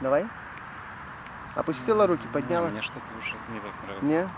Давай. Опустила руки, подняла. Мне что-то уже не так нравится. Не?